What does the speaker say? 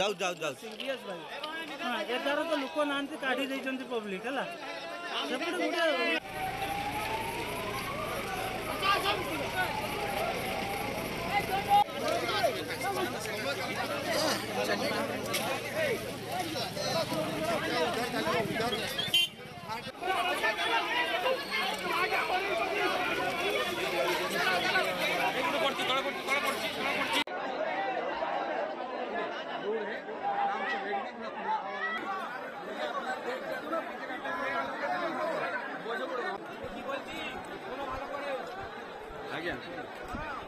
एवार त लो नाति का पब्लिक होला 电池在